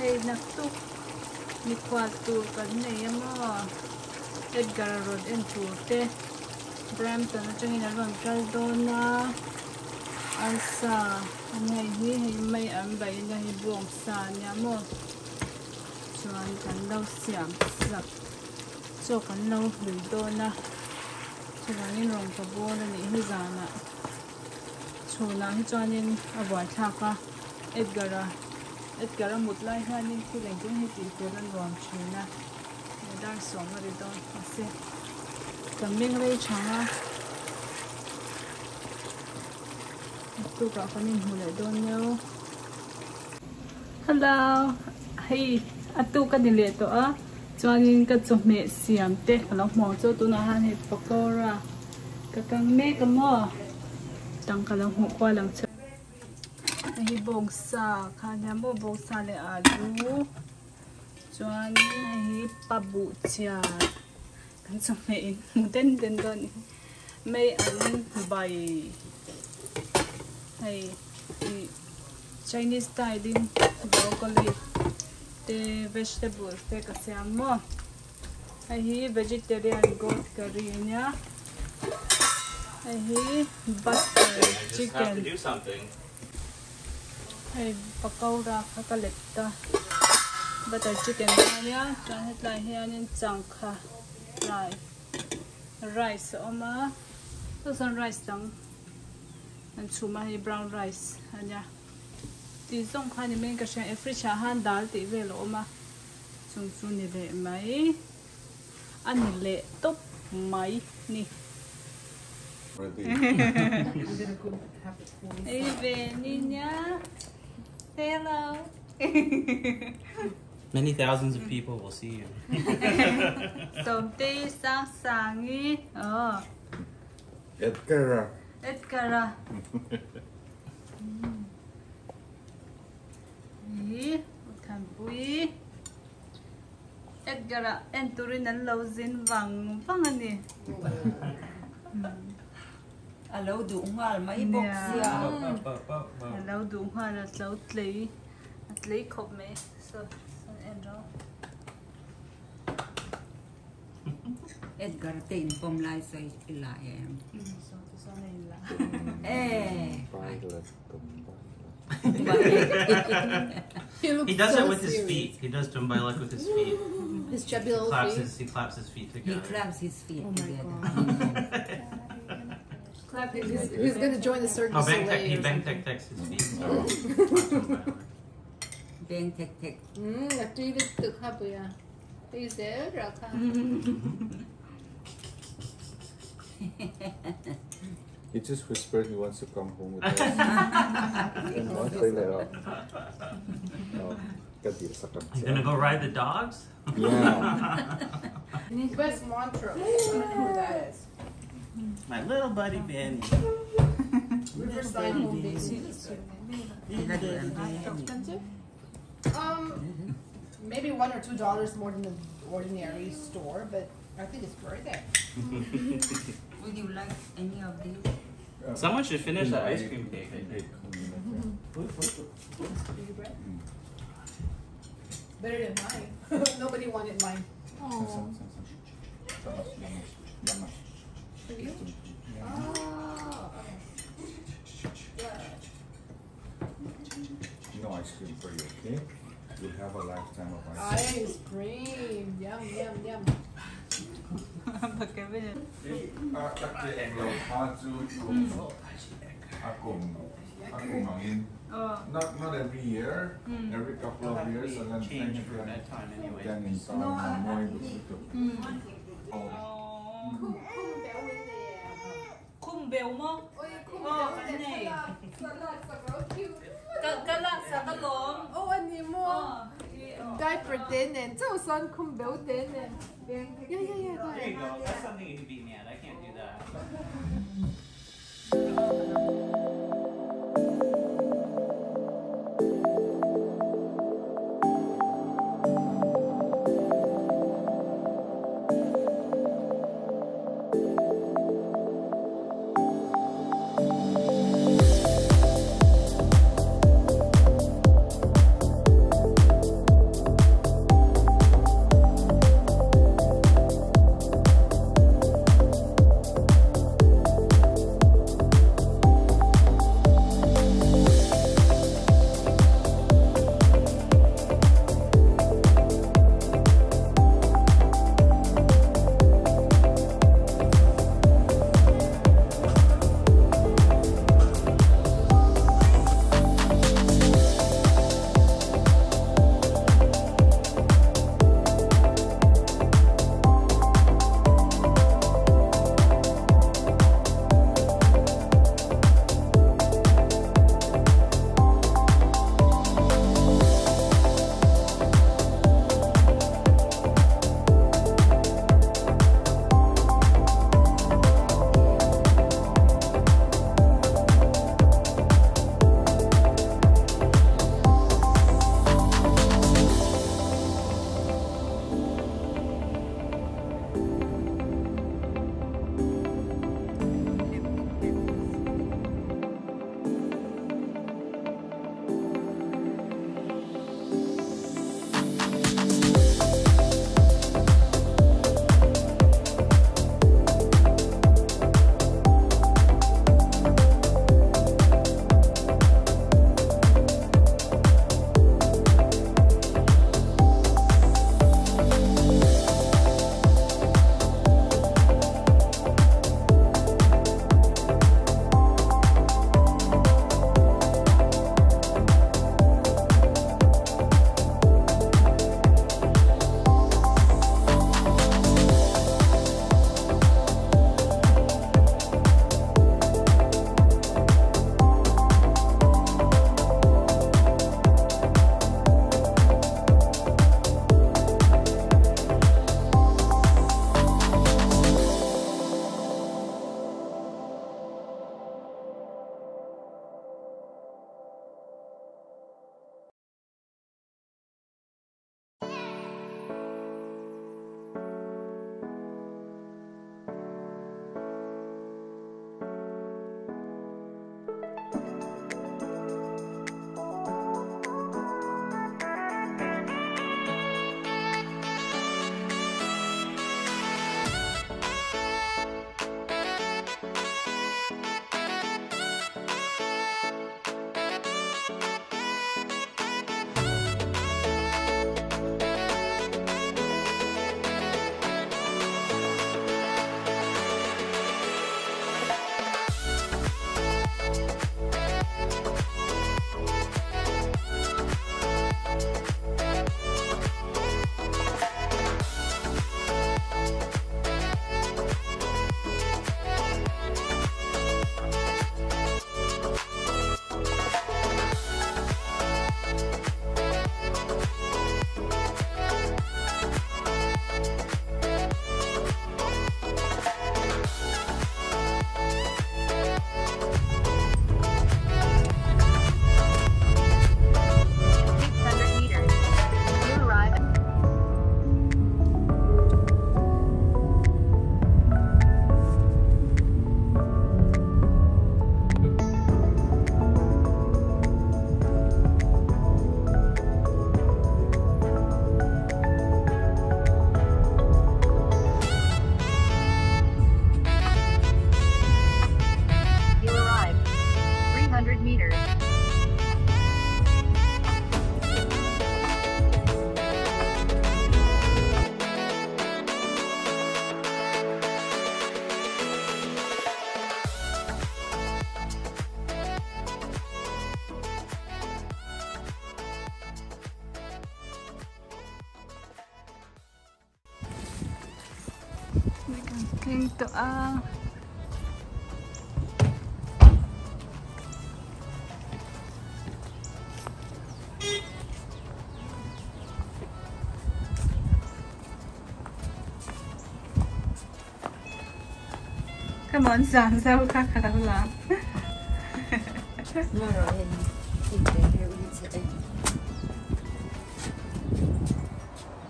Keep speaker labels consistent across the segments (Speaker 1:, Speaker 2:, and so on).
Speaker 1: thei nak tu mi kwa kan nei amo Edgar Road en tu te Brampton atangin alon kal ansa angai hi hei may an bai na hi buang sa nya mo chuan kan lo siam sak cho kan lo hui chuan in rong ka ni hi zana chuna hi chuan in a thaka Edgar a Edgar a mut lai hian in là leng tung hi ti te lan ruam thina dar som ri don ase kaming rei changa tu ka kanin hule don nhau? hello. Hey. Atu ka dile to a chuanin ka chu me siam te kala mo cho tu na han he pakora ka kang me ka mo tang kala cái kwa lang cha hi bong sa kha nya mo bong sa le alu. Chuanin hi pabu chia kan chu me in den den don mai an bai. Hay Chinese style din broccoli te vegetable te kasi mo hay vegetarian goat curry niya hay butter chicken.
Speaker 2: do something.
Speaker 1: Hay pakawra kakaletta butter chicken niya kahit lang yan yung changka rice rice oma so some rice lang an chuma hi brown rice anya ti zong kha ni men ka sha every cha han dal ti ve lo ma chung chu ni le mai an ni le top mai ni ei nya hello.
Speaker 2: Many thousands of people will see you.
Speaker 1: ti sang sang ni oh
Speaker 3: Edgar.
Speaker 1: Edgar Ý, thằng bui Edgar en turin an lâu zin vàng vàng anh nè
Speaker 4: a lo du ngal mai bok
Speaker 1: Dạ.
Speaker 4: sia
Speaker 1: An lâu đủ hoa là lâu tlei tlei khop me so so en ro
Speaker 4: Edgar tin pom lai sai ila em
Speaker 1: so so này là
Speaker 4: eh
Speaker 3: Violet.
Speaker 5: He, looks
Speaker 2: He does
Speaker 5: so
Speaker 2: it with his
Speaker 5: serious.
Speaker 2: feet. He does Jumbailak with his feet.
Speaker 5: His chubby little
Speaker 2: Claps
Speaker 5: feet.
Speaker 2: his, he claps his feet
Speaker 4: he
Speaker 2: together.
Speaker 4: claps his feet
Speaker 5: Oh my
Speaker 4: together
Speaker 1: left.
Speaker 5: He's, he's going to join the circus.
Speaker 2: Oh, bang tech, he bang tech techs his feet. Bang tech tech.
Speaker 4: 음,
Speaker 5: 갑자기 득득 하고야. 이제 라카.
Speaker 3: He just whispered he wants to come home with us. and one play that oh, oh, out.
Speaker 2: I'm gonna go ride the dogs?
Speaker 3: Yeah.
Speaker 5: Best mantra. I don't know who that is.
Speaker 2: My little buddy Benny.
Speaker 5: Riverside Home Base.
Speaker 4: expensive
Speaker 5: Um, maybe one or two dollars more than the ordinary store, but I think it's worth it.
Speaker 4: would you like any of these
Speaker 2: Someone should finish that ice cream cake. I think.
Speaker 5: Better than mine. Nobody wanted mine. Oh,
Speaker 3: cream for you, okay? You'll have a lifetime of ice cream.
Speaker 5: Ice cream! Yum, yum, yum.
Speaker 3: Not not every year, mm. every couple of years, and then
Speaker 2: change for that time anyway.
Speaker 3: Then in time, no, more
Speaker 1: mm. Oh. 쿵,
Speaker 5: 쿵
Speaker 1: 배우인데. 쿵
Speaker 5: 배우 뭐?
Speaker 1: 어, 쿵 la sa ka lom
Speaker 5: Oh, anh mo. Diaper din and so son kumbel din and yeah, yeah, yeah.
Speaker 2: There you go. That's something you can beat me at. I can't do that.
Speaker 1: thing to a Come on, Sam, sao khác khá đâu làm.
Speaker 4: Nó rồi hình hình để hiểu như thế.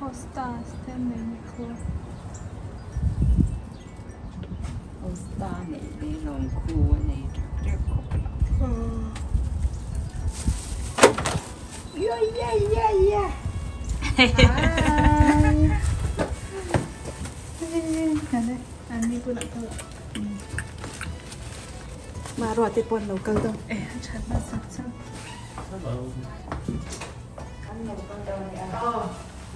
Speaker 1: Hosta, stämmer cool.
Speaker 4: Ông star này đi lòng khu này rất khổ. Yeah, yeah, yeah, yeah.
Speaker 1: Này, anh đi cô lại cô lại.
Speaker 5: มารอติดปนเร Bani, Belong, Kuani, Yeah, yeah, yeah,
Speaker 1: yeah. Hi. Này, ăn đi
Speaker 2: cô
Speaker 4: lại cô lại. Mà rồi tiết bọn nấu
Speaker 5: cơm đâu. Ê, chán mà sao sao. Ăn nấu cơm đâu này à? Ờ,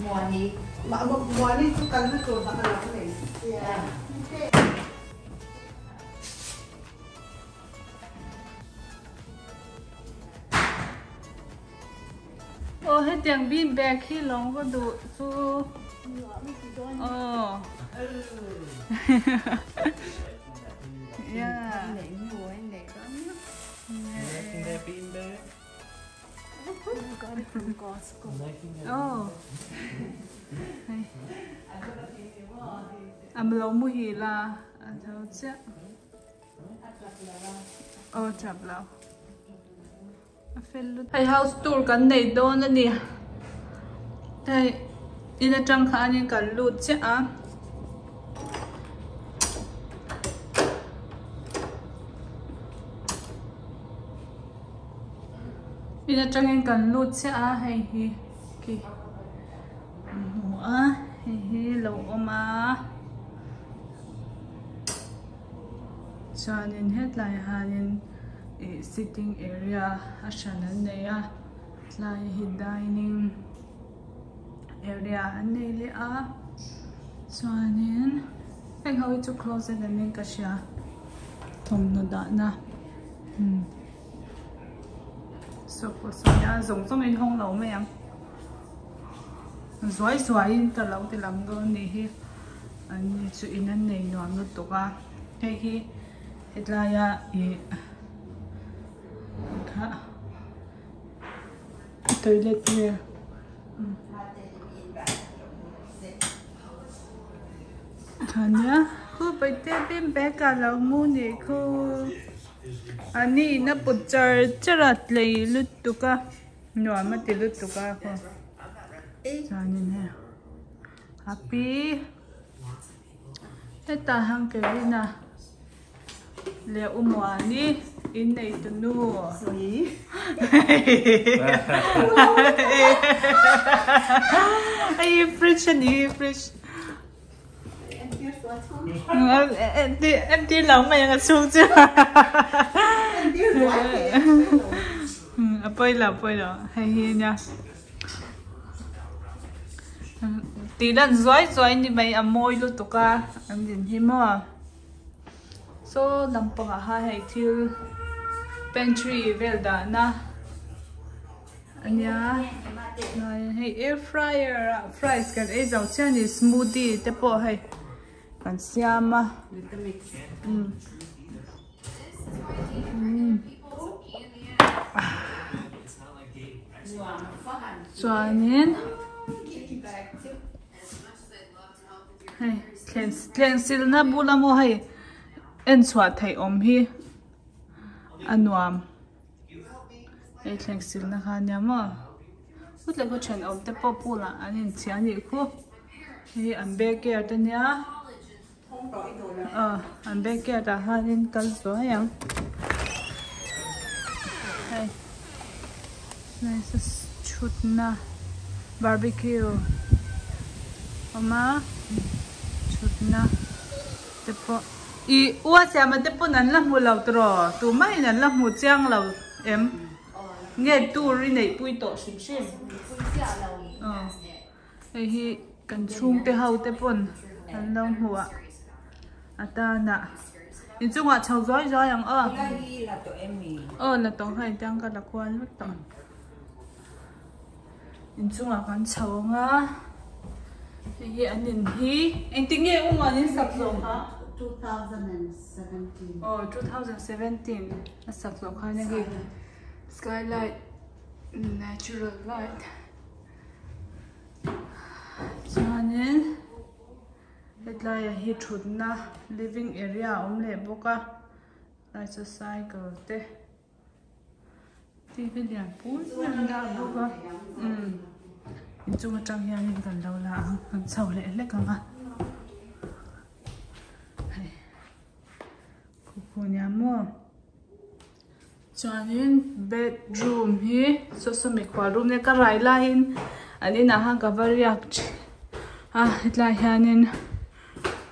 Speaker 5: mùa này. Mà mùa này cứ cần nó cơm mà nó làm cái này. Yeah.
Speaker 1: Ô, hết tiếng bin bè khi lòng có đủ su. ờ Yeah.
Speaker 4: để mùa anh để đó.
Speaker 2: Liking that beanbag?
Speaker 1: Oh. Am lo mu hi la. An. Oh, chap lao. Hay house tour kan nei đây đi Hay ina trang kha ani lụt chứ cha a. Ina trang en cần lụt chứ à hay à? hi. kì mùa hay hi à, cho oma. hết lại hanin eh, sitting area, a hran an nei hi dining area. An nei le a chuanin heng ho chu closet an ning ka hria da na hmm. so, ko so ya, zong zong in hong lo mai ang zuai zuai in ta lo te lam go ni hi. An chu in an nei nuam to tuka hei hi hetlaya i kha toilet here Kanya, khu bai te bim be ka lo mu ni khu ani na puchar charat lei lut tu ka no ma ti lut tu ka ko chanin nè, happy heta hang ke na le umwani in nei tu nu ai fridge ni fridge em em đi em đi lòng mày ngã xuống chưa ừ à bơi là bơi là hay hi nha tí lần dối dối như mày à môi luôn tụ ca em nhìn hi mà so à hai hay thiêu pantry vel da ah. na anya này hey, air fryer ah, fries kan ai zau chen ni smoothie, te po ah. mm. hey kan siama mm. Mm. chuanin hay tlen tlen na bula mo hay en chhuat thei om hi. anuam e thleng sil. Na kha nyama utle ko chen om te po pu la. Anin chian ni khu e ambe ke atanya a. Ambe ke ta hanin kal zo yang hey. Nice is chutna barbecue. Oma. Chutna te po. I ua cha mà tepo nan la mu lau tro tu mai nan la mu chang lau em? Nghe tu ri nei pui to sim sim ờ. Ei hi kan chung te hau te pon an long huwa ata à, na in chunga chau zoi zoi ang ơ.
Speaker 4: Đây là tụi em mì.
Speaker 1: ờ là tong hai tang ka la kwan mất tong in chunga kan chau nga hi an in hi. Anh tính nghe ông an in sap zo ha
Speaker 6: 2017.
Speaker 1: Oh, 2017. Asak lo kha nagi. Skylight. Natural light. Chuanin hetlai hi thutna living area om le boka. Chu cycle te. Ti cái lian pun da boka. Um. Chu ma tang hian kan lo la kan chau le le ka ma. Kukunya mo. chuanin bedroom hi so so mi khwa room ne ka rai la hin ani na ha var yak a hetla hianin.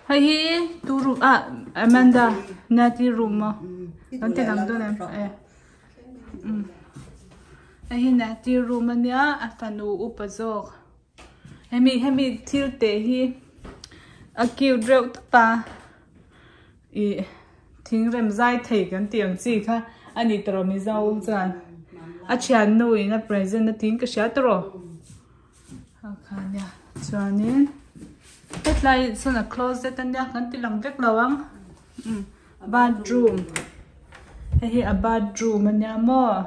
Speaker 1: Hai hi tu room a amanda nati room ma kan te lang do ne e um ai hi nati room ania a fanu upazok hemi hemi thil te hi a kiu dreu pa i thính rèm dai thầy kan tiếng gì kha anh đi tro mi zau chan a chian nuôi na present na ting cái sha tro ha nha. Cho nên tet lại so là closet an nha? Kan ti lang vek lâu um ừ. bathroom. Hay hi a bathroom an ya mo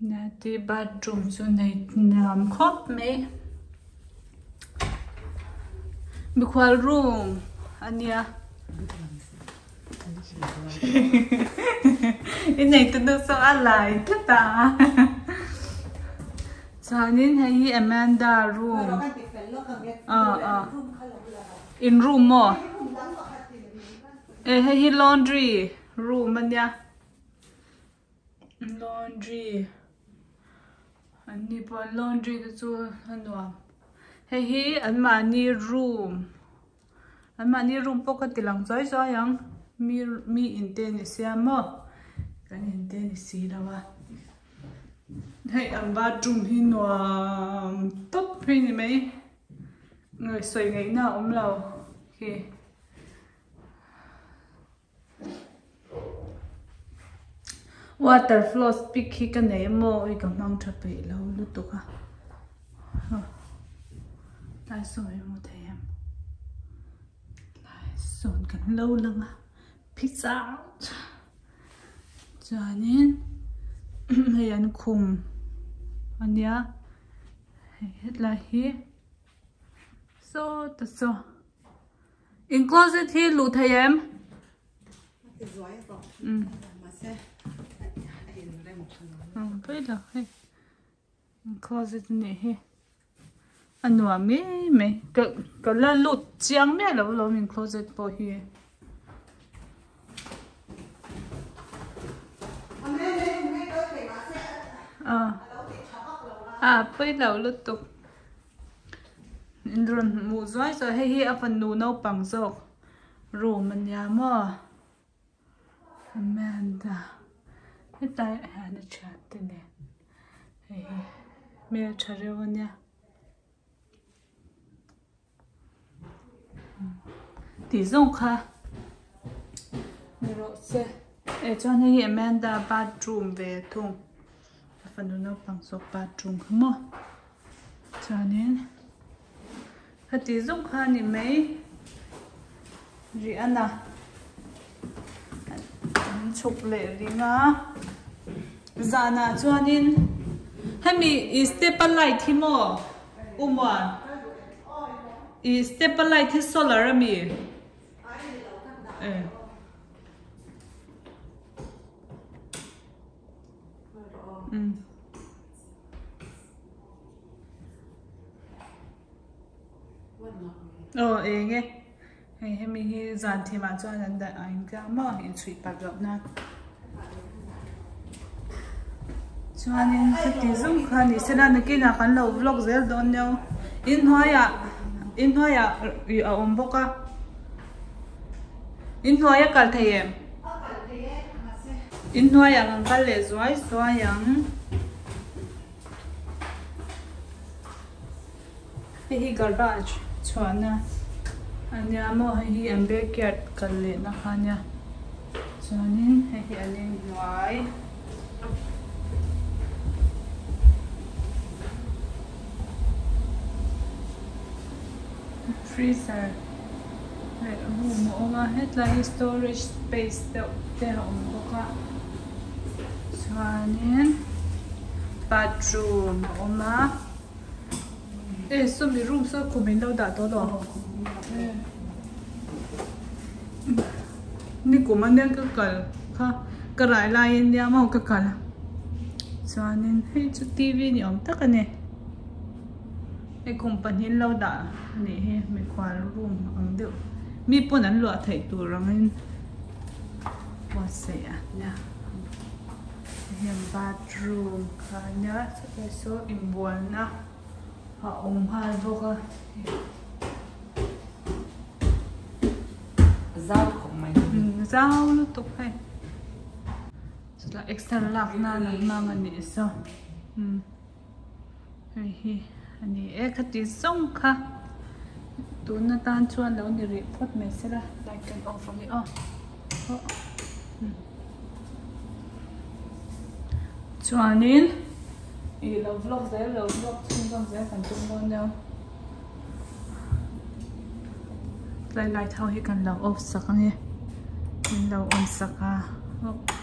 Speaker 1: nè ti bathroom cho này làm khóc mẹ. Mi khwal room. À, Ania cái này tôi được sao ăn lại tất ta cho nên hay Amanda room. Ờ ờ. in room mo ê hay laundry room anh nha. Laundry. Anh đi bỏ laundry cái chỗ anh nói hay hi anh mà ni room anh mà ni room pocket lang zoi zoi yang mi mi inte ni siamo kan inte ni si lawa hei ang chung hi nuam top hi ni mai người soi ngai nào om lâu khi water flow speak hi kan nei mo. I kan mang tha pe lo, lu tu ka. Lai soi mo em. Lại son kan lâu lăng à Peace out. Cho nên hay ăn anh nhá hết là hi so tất so. In closet hi lu thầy em ừ bây giờ hi in closet này hi anh nói mẹ mẹ cái cái là lụt chiang mẹ lâu lâu in closet bỏ hi Ờ. à à bây giờ lúc tục. Rồi mù giỏi rồi hay hi phần nụ nâu bằng dọc rủ mình nhà mơ Amanda. Cái tay. Anh nó chặt thế nè hay mẹ chặt rồi nha. Tí dùng kha. Rồi sẽ cho nên Amanda, bathroom về thùng. fanuna pangsok pa chung mo chanen hati zum khani mai ri ana chok le ringa zana chuanin hami stepal light hi mo umwa i stepal light hi solar mi ờ ê nghe hay hay mi hi dàn thì mà cho nên đại anh cả mà hiện suy bạc gạo na cho nên cái tí dung khan thì sẽ là cái kia khán lâu vlog dễ đón nhau. In hoa ya in hoa ya ở ông bốc à in hoa ya cả thầy em. In hoa ya ngang cả lệ rồi rồi yang hi garbage chuana anya mo hi am backyard kalle na khanya chuanin hi anin nuai freezer Right, room oma là storage space te te hom boka. Chuanin bathroom oma. Eh, so mi room so kumin lo da to lo. Ni kuman den ka kal kha karai lai india ma ka kal. Chuanin hei chu TV ni om tak ane. Ai kum panin lo da ni he, mi kwal room ang deuh. mi pun an lua thei tu rangin wa se a na hian bathroom kha na sa so in bual na ha om hal rau
Speaker 4: Giao không ừ,
Speaker 1: rau nó tục hay. Rất là extra lạc na là mang anh ấy sao? Hei hi ani e khati song kha. Tu nó tan chuan lo ni ri phot me sera like and off from the off ừ. chuanin i lo vlog dễ lo vlog chung trong dễ kan chung luôn nhau. Lai lai thau hi kan lo off sak ani min lo on saka oh